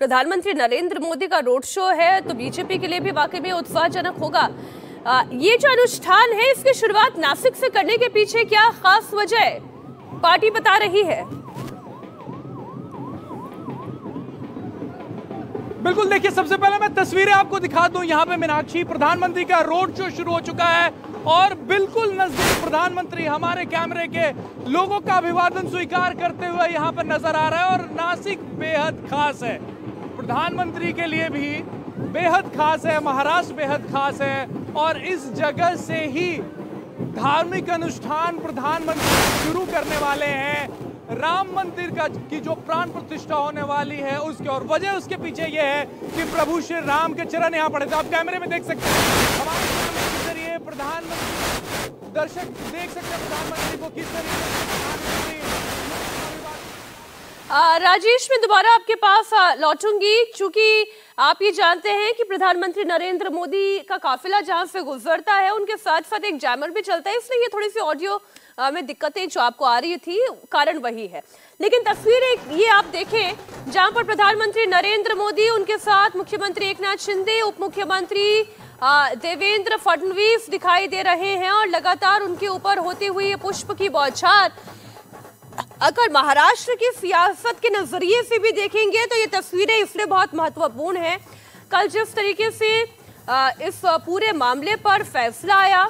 प्रधानमंत्री नरेंद्र मोदी का road show है तो बीजेपी के लिए भी वाकई में उत्साहजनक होगा। आ, ये जो अनुष्ठान है इसकी शुरुआत नासिक से करने के पीछे क्या खास वजह पार्टी बता रही है? बिल्कुल देखिए सबसे पहले मैं तस्वीरें आपको दिखा दूँ। यहाँ पे मीनाक्षी प्रधानमंत्री का रोड शो शुरू हो चुका है और बिल्कुल नज़दीक प्रधानमंत्री हमारे कैमरे के लोगों का अभिवादन स्वीकार करते हुए यहाँ पर नज़र आ रहा है और नासिक बेहद खास है। प्रधानमंत्री के लिए भी बेहद खास है, महाराष्ट्र बेहद खास है और इस जगह से ही धार्मिक अनुष्ठान प्रधानमंत्री शुरू करने वाले हैं। राम मंदिर का की जो प्राण प्रतिष्ठा होने वाली है उसके और वजह उसके पीछे ये है कि प्रभु श्री राम के चरण यहाँ पड़े थे। आप कैमरे में देख सकते हैं। हमारे प्रधानमंत्री दर्शक देख सकते हैं, प्रधानमंत्री को किस तरीके से प्रधानमंत्री आ, राजेश, मैं दोबारा आपके पास लौटूँगी। क्योंकि आप ये जानते हैं कि प्रधानमंत्री नरेंद्र मोदी का काफिला जहाँ से गुजरता है, उनके साथ साथ एक जैमर भी चलता है, इसलिए ये थोड़ी सी ऑडियो में दिक्कतें जो आपको आ रही थी, कारण वही है। लेकिन तस्वीरें ये आप देखें, जहाँ पर प्रधानमंत्री नरेंद्र मोदी, उनके साथ मुख्यमंत्री एकनाथ शिंदे उप मुख्यमंत्री देवेंद्र फडणवीस दिखाई दे रहे हैं और लगातार उनके ऊपर होती हुई पुष्प की बौछार अगर महाराष्ट्र की सियासत के नज़रिए से भी देखेंगे तो ये तस्वीरें इसलिए बहुत महत्वपूर्ण है। कल जिस तरीके से इस पूरे मामले पर फैसला आया,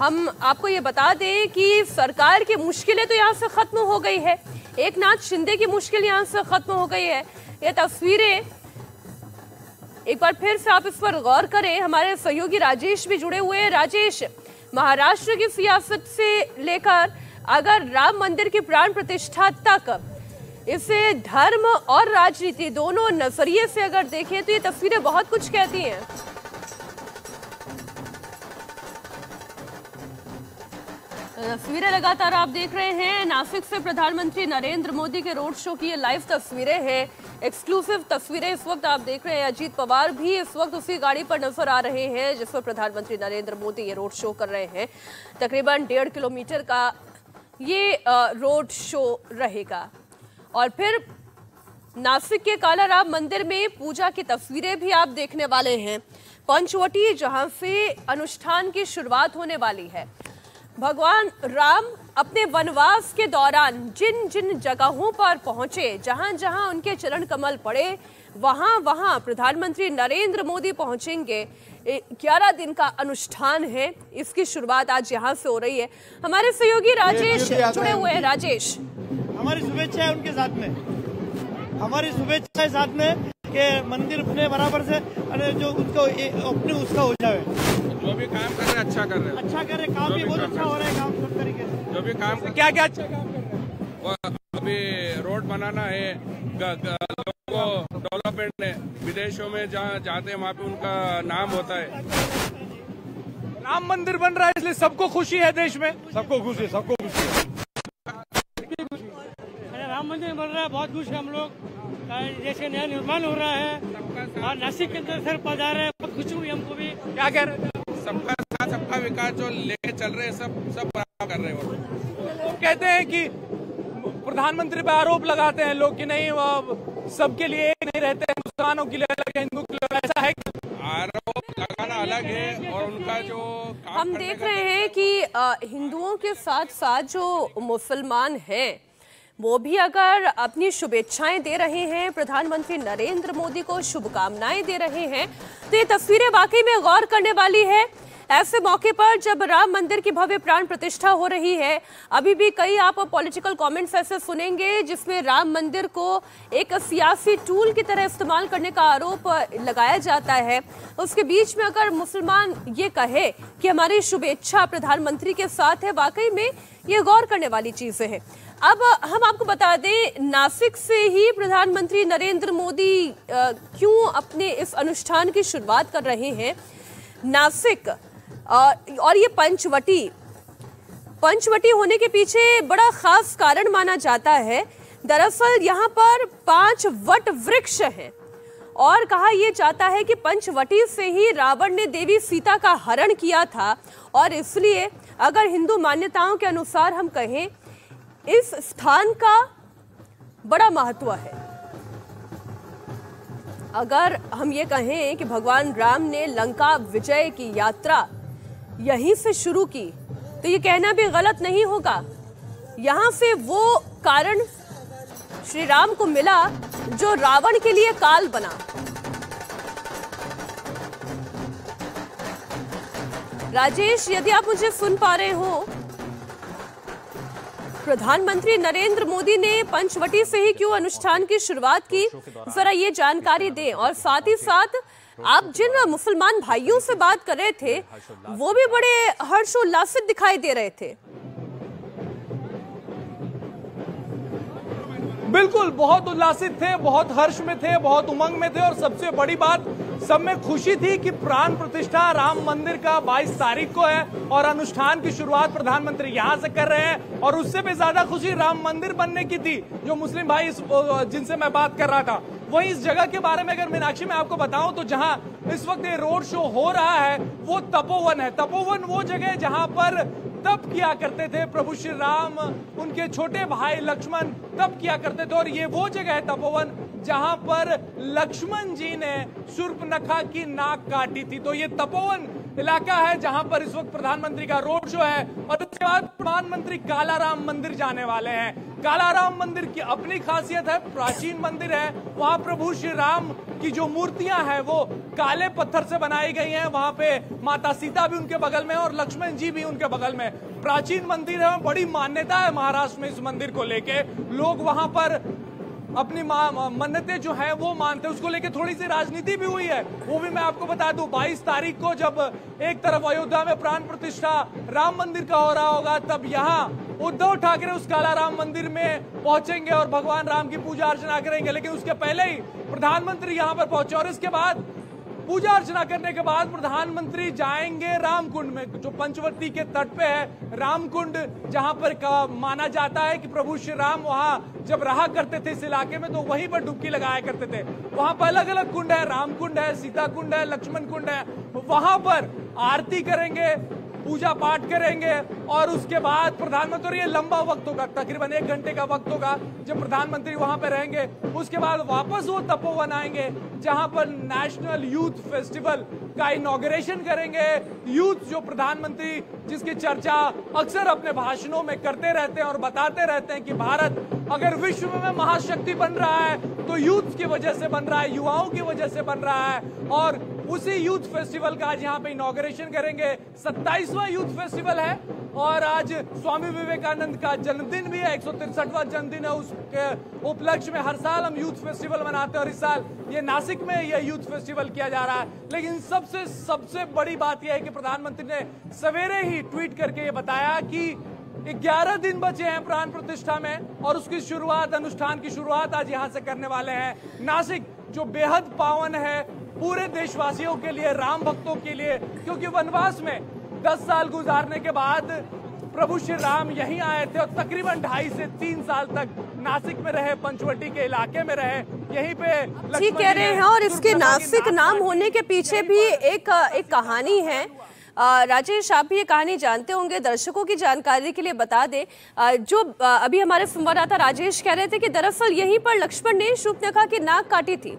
हम आपको ये बता दें कि सरकार की मुश्किलें तो यहाँ से खत्म हो गई है। एक नाथ शिंदे की मुश्किल यहाँ से खत्म हो गई है। ये तस्वीरें, एक बार फिर से आप इस पर गौर करें, हमारे सहयोगी राजेश भी जुड़े हुए हैं। राजेश, महाराष्ट्र की सियासत से लेकर अगर राम मंदिर की प्राण प्रतिष्ठा तक इसे धर्म और राजनीति दोनों नज़रिए से अगर देखें तो ये तस्वीरें बहुत कुछ कहती हैं। तस्वीरें लगातार आप देख रहे हैं। नासिक से प्रधानमंत्री नरेंद्र मोदी के रोड शो की ये लाइव तस्वीरें हैं। एक्सक्लूसिव तस्वीरें इस वक्त आप देख रहे हैं। अजीत पवार भी इस वक्त उसी गाड़ी पर नज़र आ रहे हैं, जिस पर प्रधानमंत्री नरेंद्र मोदी ये रोड शो कर रहे हैं। तकरीबन डेढ़ किलोमीटर का ये रोड शो रहेगा। और फिर नासिक के कालाराम मंदिर में पूजा की तस्वीरें भी आप देखने वाले हैं। पंचवटी जहाँ से अनुष्ठान की शुरुआत होने वाली है। भगवान राम अपने वनवास के दौरान जिन जिन जगहों पर पहुँचे जहाँ जहाँ उनके चरण कमल पड़े वहाँ वहाँ प्रधानमंत्री नरेंद्र मोदी पहुँचेंगे। ग्यारह दिन का अनुष्ठान है इसकी शुरुआत आज यहाँ से हो रही है। हमारे सहयोगी राजेश जुड़े हुए हैं राजेश। हमारी शुभेच्छा है उनके साथ में। हमारी शुभेच्छा है साथ में के मंदिर अपने बराबर से अरे जो उसको अपने उसका हो जाए। जो भी काम कर रहे अच्छा कर रहे अच्छा कर रहे काम भी बहुत अच्छा हो रहा है काम सब तरीके से जो भी काम कर क्या क्या अच्छा काम कर रहे हैं अभी रोड बनाना है। लोगों को डेवलपमेंट है विदेशों में जहाँ जाते हैं वहाँ पे उनका नाम होता है। राम मंदिर बन रहा है इसलिए सबको खुशी है देश में। सबको खुशी सबको खुशी राम मंदिर बन रहा है बहुत खुश है हम लोग। जैसे नया निर्माण हो रहा है और नासिक के अंदर सर पधार है बहुत खुशी हुई हमको भी। क्या कह रहे हैं? सबका साथ सबका विकास जो लेके चल रहे हैं सब सब कर रहे हैं। वो कहते हैं कि प्रधानमंत्री पे आरोप लगाते हैं लोग कि नहीं वो सबके लिए एक नहीं रहते हैं मुसलमानों के लिए अलग है हिंदू के लिए ऐसा है आरोप लगाना अलग है और उनका जो हम देख रहे हैं कि हिंदुओं के साथ साथ जो मुसलमान हैं वो भी अगर अपनी शुभेच्छाएँ दे रहे हैं प्रधानमंत्री नरेंद्र मोदी को शुभकामनाएँ दे रहे हैं तो ये तस्वीरें वाकई में गौर करने वाली है। ऐसे मौके पर जब राम मंदिर की भव्य प्राण प्रतिष्ठा हो रही है, अभी भी कई आप पॉलिटिकल कमेंट्स ऐसे सुनेंगे जिसमें राम मंदिर को एक सियासी टूल की तरह इस्तेमाल करने का आरोप लगाया जाता है। उसके बीच में अगर मुसलमान ये कहे कि हमारी शुभेच्छा प्रधानमंत्री के साथ है, वाकई में ये गौर करने वाली चीज़ें हैं। अब हम आपको बता दें, नासिक से ही प्रधानमंत्री नरेंद्र मोदी क्यों अपने इस अनुष्ठान की शुरुआत कर रहे हैं? नासिक और ये पंचवटी पंचवटी होने के पीछे बड़ा खास कारण माना जाता है। दरअसल यहाँ पर पाँच वट वृक्ष हैं और कहा यह जाता है कि पंचवटी से ही रावण ने देवी सीता का हरण किया था और इसलिए अगर हिंदू मान्यताओं के अनुसार हम कहें, इस स्थान का बड़ा महत्व है। अगर हम ये कहें कि भगवान राम ने लंका विजय की यात्रा यहीं से शुरू की। तो ये कहना भी गलत नहीं होगा। यहाँ से वो कारण श्री राम को मिला जो रावण के लिए काल बना। राजेश यदि आप मुझे सुन पा रहे हो प्रधानमंत्री नरेंद्र मोदी ने पंचवटी से ही क्यों अनुष्ठान की शुरुआत की? जरा ये जानकारी दें और साथ ही साथ आप जिन मुसलमान भाइयों से बात कर रहे थे, वो भी बड़े हर्षोल्लासित दिखाई दे रहे थे। बिल्कुल, बहुत उल्लासित थे, बहुत हर्ष में थे, बहुत उमंग में थे और सबसे बड़ी बात, सब में खुशी थी कि प्राण प्रतिष्ठा राम मंदिर का 22 तारीख को है और अनुष्ठान की शुरुआत प्रधानमंत्री यहाँ से कर रहे हैं और उससे भी ज़्यादा खुशी राम मंदिर बनने की थी, जो मुस्लिम भाई जिनसे मैं बात कर रहा था। वही इस जगह के बारे में अगर मीनाक्षी मैं आपको बताऊँ तो जहाँ इस वक्त ये रोड शो हो रहा है, वो तपोवन है। तपोवन वो जगह जहाँ पर तप किया करते थे प्रभु श्री राम उनके छोटे भाई लक्ष्मण तप किया करते थे। और ये वो जगह है तपोवन जहाँ पर लक्ष्मण जी ने नखा की नाक काटी थी। तो ये तपोवन इलाका है जहाँ पर इस वक्त प्रधानमंत्री का रोड शो है और उसके बाद प्रधानमंत्री कालाराम मंदिर जाने वाले हैं। कालाराम मंदिर की अपनी खासियत है, प्राचीन मंदिर है। वहाँ प्रभु श्री राम की जो मूर्तियाँ हैं, वो काले पत्थर से बनाई गई हैं। वहाँ पे माता सीता भी उनके बगल में और लक्ष्मण जी भी उनके बगल में प्राचीन मंदिर है, बड़ी मान्यता है महाराष्ट्र में इस मंदिर को लेके। लोग वहाँ पर अपनी मन्नतें जो है, वो मानते हैं। उसको लेके थोड़ी सी राजनीति भी हुई है, वो भी मैं आपको बता दूँ। 22 तारीख को जब एक तरफ़ अयोध्या में प्राण प्रतिष्ठा राम मंदिर का हो रहा होगा, तब यहाँ उद्धव ठाकरे उस काला राम मंदिर में पहुँचेंगे और भगवान राम की पूजा अर्चना करेंगे। लेकिन उसके पहले ही प्रधानमंत्री यहाँ पर पहुँचे और इसके बाद पूजा अर्चना करने के बाद प्रधानमंत्री जाएँगे रामकुंड में, जो पंचवती के तट पे है, रामकुंड, जहाँ पर माना जाता है कि प्रभु श्री राम वहाँ जब रहा करते थे इस इलाके में तो वहीं पर डुबकी लगाया करते थे। वहाँ पर अलग अलग कुंड है, रामकुंड है सीता कुंड है लक्ष्मण कुंड है। वहाँ पर आरती करेंगे पूजा पाठ करेंगे और उसके बाद प्रधानमंत्री ये लंबा वक्त होगा, तकरीबन एक घंटे का वक्त होगा, जब प्रधानमंत्री वहाँ पे रहेंगे, उसके बाद वापस वो तपोवन आएँगे, जहाँ पर नेशनल यूथ फेस्टिवल का इनोग्रेशन करेंगे। यूथ जो प्रधानमंत्री, जिसकी चर्चा अक्सर अपने भाषणों में करते रहते हैं और बताते रहते हैं कि भारत अगर विश्व में महाशक्ति बन रहा है तो यूथ की वजह से बन रहा है, युवाओं की वजह से बन रहा है, और उसी यूथ फेस्टिवल का आज यहाँ पे इनोग्रेशन करेंगे। सत्ताईसवां यूथ फेस्टिवल है और आज स्वामी विवेकानंद का जन्मदिन भी है, एक जन्मदिन है उसके उपलक्ष्य में हर साल हम यूथ फेस्टिवल मनाते हैं और इस साल ये नासिक में ये यूथ फेस्टिवल किया जा रहा है। लेकिन सबसे सबसे बड़ी बात यह है कि प्रधानमंत्री ने सवेरे ही ट्वीट करके ये बताया कि ग्यारह दिन बचे हैं प्राण प्रतिष्ठा में और उसकी शुरुआत, अनुष्ठान की शुरुआत आज यहाँ से करने वाले हैं। नासिक, जो बेहद पावन है पूरे देशवासियों के लिए राम भक्तों के लिए क्योंकि वनवास में दस साल गुजारने के बाद प्रभु श्री राम यहीं आए थे और तकरीबन ढाई से तीन साल तक नासिक में रहे पंचवटी के इलाके में रहे यहीं पे ठीक कह रहे हैं और इसके नासिक नाम होने के पीछे भी एक एक कहानी है। राजेश आप ये कहानी जानते होंगे दर्शकों की जानकारी के लिए बता दें जो अभी हमारे संवाददाता राजेश कह रहे थे कि दरअसल यहीं पर लक्ष्मण ने शुभनखा की नाक काटी थी।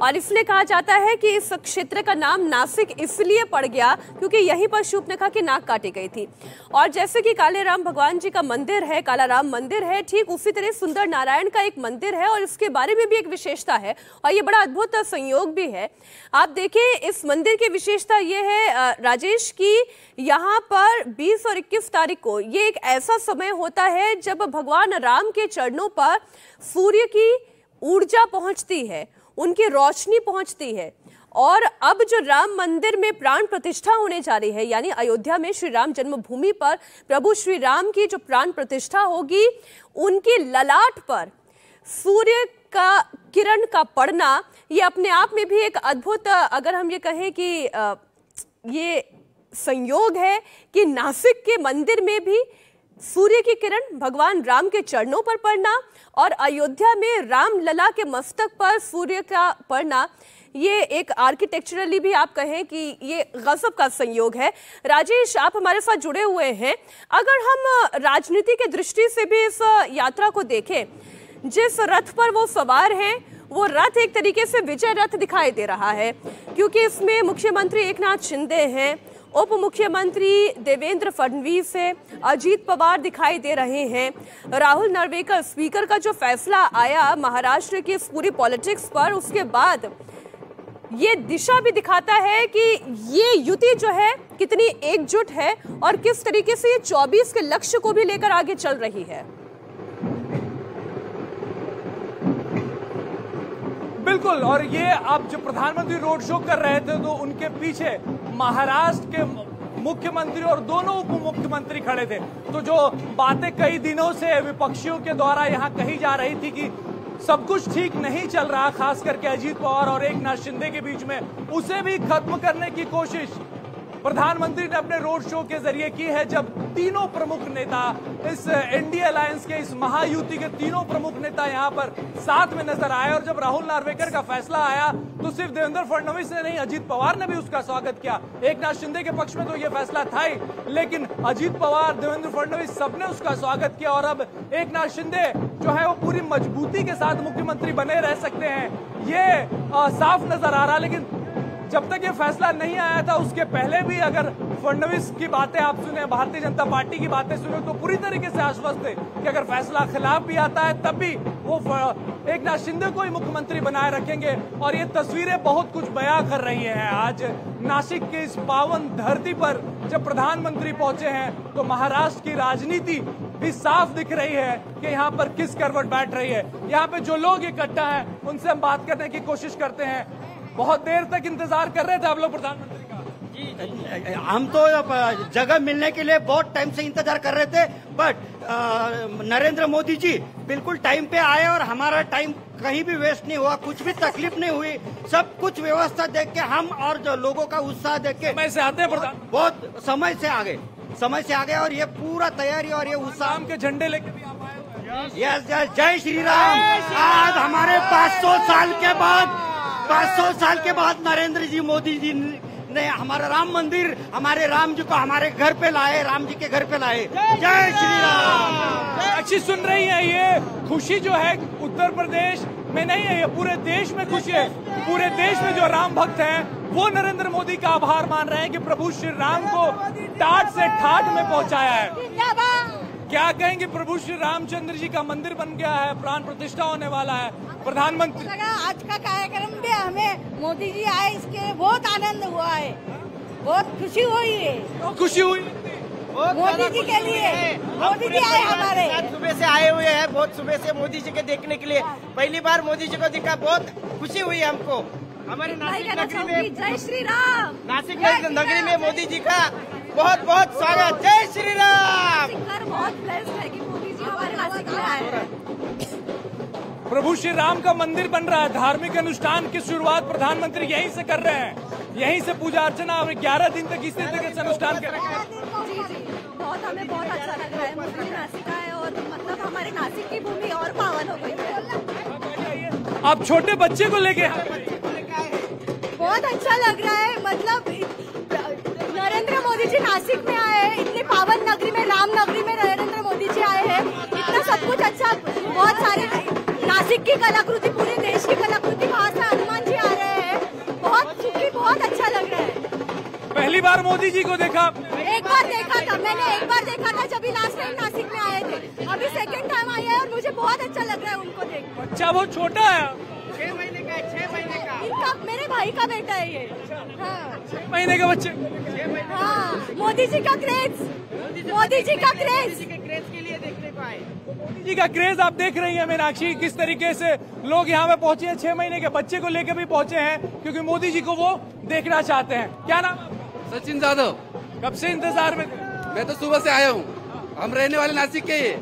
और इसलिए कहा जाता है कि इस क्षेत्र का नाम नासिक इसलिए पड़ गया क्योंकि यहीं पर शूपनखा की नाक काटी गई थी। और जैसे कि काले राम भगवान जी का मंदिर है काला राम मंदिर है, ठीक उसी तरह सुंदर नारायण का एक मंदिर है और इसके बारे में भी एक विशेषता है और ये बड़ा अद्भुत संयोग भी है। आप देखिए, इस मंदिर की विशेषता ये है राजेश की यहाँ पर 20 और 21 तारीख को ये एक ऐसा समय होता है जब भगवान राम के चरणों पर सूर्य की ऊर्जा पहुँचती है उनकी रोशनी पहुँचती है। और अब जो राम मंदिर में प्राण प्रतिष्ठा होने जा रही है, यानी अयोध्या में श्री राम जन्मभूमि पर प्रभु श्री राम की जो प्राण प्रतिष्ठा होगी, उनकी ललाट पर सूर्य का किरण का पड़ना, ये अपने आप में भी एक अद्भुत, अगर हम ये कहें कि ये संयोग है कि नासिक के मंदिर में भी सूर्य की किरण भगवान राम के चरणों पर पड़ना और अयोध्या में राम लला के मस्तक पर सूर्य का पड़ना, ये एक आर्किटेक्चरली भी आप कहें कि ये गजब का संयोग है। राजेश, आप हमारे साथ जुड़े हुए हैं। अगर हम राजनीति के दृष्टि से भी इस यात्रा को देखें, जिस रथ पर वो सवार हैं, वो रथ एक तरीके से विजय रथ दिखाई दे रहा है, क्योंकि इसमें मुख्यमंत्री एकनाथ शिंदे हैं उप मुख्यमंत्री देवेंद्र फडणवीस है अजीत पवार दिखाई दे रहे हैं। राहुल नरवेकर, स्पीकर का जो फैसला आया महाराष्ट्र की इस पूरी पॉलिटिक्स पर, उसके बाद ये दिशा भी दिखाता है कि ये युति जो है कितनी एकजुट है और किस तरीके से ये 24 के लक्ष्य को भी लेकर आगे चल रही है। बिल्कुल, और ये अब जो प्रधानमंत्री रोड शो कर रहे थे तो उनके पीछे महाराष्ट्र के मुख्यमंत्री और दोनों उप मुख्यमंत्री खड़े थे। तो जो बातें कई दिनों से विपक्षियों के द्वारा यहाँ कही जा रही थी कि सब कुछ ठीक नहीं चल रहा खास करके अजीत पवार और एक नाथ शिंदे के बीच में, उसे भी खत्म करने की कोशिश। प्रधानमंत्री ने अपने रोड शो के ज़रिए की है जब तीनों प्रमुख नेता इस एनडीए अलायंस के इस महायुति के तीनों प्रमुख नेता यहाँ पर साथ में नज़र आए और जब राहुल नार्वेकर का फैसला आया तो सिर्फ़ देवेंद्र फडणवीस ने नहीं अजीत पवार ने भी उसका स्वागत किया। एक नाथ शिंदे के पक्ष में तो यह फैसला था ही लेकिन अजीत पवार देवेंद्र फडणवीस सबने उसका स्वागत किया और अब एक नाथ शिंदे जो है वो पूरी मजबूती के साथ मुख्यमंत्री बने रह सकते हैं। ये आ, साफ़ नज़र आ रहा लेकिन जब तक ये फैसला नहीं आया था, उसके पहले भी अगर फडणवीस की बातें आप सुने, भारतीय जनता पार्टी की बातें सुने तो पूरी तरीके से आश्वस्त थे कि अगर फैसला खिलाफ भी आता है, तब भी वो एक नाथ शिंदे को ही मुख्यमंत्री बनाए रखेंगे। और ये तस्वीरें बहुत कुछ बयां कर रही हैं। आज नासिक के इस पावन धरती पर जब प्रधानमंत्री पहुँचे हैं तो महाराष्ट्र की राजनीति भी साफ़ दिख रही है कि यहाँ पर किस करवट बैठ रही है। यहाँ पे जो लोग इकट्ठा हैं, उनसे हम बात करने की कोशिश करते हैं। बहुत देर तक इंतज़ार कर रहे थे आप लोग प्रधानमंत्री का। हम तो जगह मिलने के लिए बहुत टाइम से इंतज़ार कर रहे थे बट नरेंद्र मोदी जी बिल्कुल टाइम पे आए और हमारा टाइम कहीं भी वेस्ट नहीं हुआ कुछ भी तकलीफ़ नहीं हुई। सब कुछ व्यवस्था देख के हम और जो लोगों का उत्साह देख के समय से आते हैं बहुत समय से आगे समय से आगे और ये पूरा तैयारी और ये उत्साह। के झंडे लेके भी आप आए यस यस जय श्री राम। आज हमारे 500 साल के बाद पाँच सौ साल के बाद नरेंद्र जी मोदी जी ने हमारा राम मंदिर हमारे राम जी को हमारे घर पे लाए राम जी के घर पे लाए। जय श्री राम। अच्छी सुन रही है ये। खुशी जो है उत्तर प्रदेश में नहीं है ये पूरे देश में खुशी है। पूरे देश में जो राम भक्त हैं वो नरेंद्र मोदी का आभार मान रहे हैं कि प्रभु श्री राम को टाट से ठाट में पहुँचाया है। क्या कहेंगे प्रभु श्री रामचंद्र जी का मंदिर बन गया है प्राण प्रतिष्ठा होने वाला है। प्रधानमंत्री आज का कार्यक्रम भी हमें मोदी जी आए इसके बहुत आनंद हुआ है। बहुत खुशी हुई है। तो खुशी हुई? मोदी जी के लिए। मोदी जी आए हमारे। सुबह से आए हुए हैं बहुत सुबह से मोदी जी के देखने के लिए। पहली बार मोदी जी को देखा बहुत खुशी हुई हमको। हमारे नासिक नगरी में जय श्री राम। नासिक नगरी में मोदी जी का बहुत बहुत स्वागत। जय श्री राम बहुत है कि मोदी जी हमारे आए प्रभु श्री राम का मंदिर बन रहा है धार्मिक अनुष्ठान की शुरुआत प्रधानमंत्री यहीं से कर रहे हैं। यहीं से पूजा अर्चना और ग्यारह दिन तक इस तरीके से अनुष्ठान कर रहे हैं। बहुत हमें बहुत अच्छा लग रहा है। मोदी नासिक आए और मतलब हमारे नासिक की भूमि और पावन हो गई है। आप छोटे बच्चे को लेके बहुत सारे नासिक की कलाकृति पूरे देश की कलाकृति वहाँ से हनुमान जी आ रहे हैं। बहुत सुखी बहुत अच्छा लग रहा है। पहली बार मोदी जी को देखा एक बार देखा था मैंने एक बार देखा था जब लास्ट टाइम नासिक में आए थे। अभी सेकंड टाइम आए हैं और मुझे बहुत अच्छा लग रहा है उनको देख अच्छा बहुत छोटा है। छह महीने का छह महीने का। इनका मेरे भाई का बेटा है ये। हाँ। महीने का बच्चे। हाँ मोदी जी का क्रेज मोदी जी का क्रेज मोदी जी का क्रेज आप देख रही हैं मीनाक्षी? किस तरीके से लोग यहाँ पे पहुँचे हैं? छह महीने के बच्चे को लेकर भी पहुँचे हैं क्योंकि मोदी जी को वो देखना चाहते हैं। क्या नाम सचिन यादव कब से इंतज़ार में मैं तो सुबह से आया हूँ। हम रहने वाले नासिक के ही।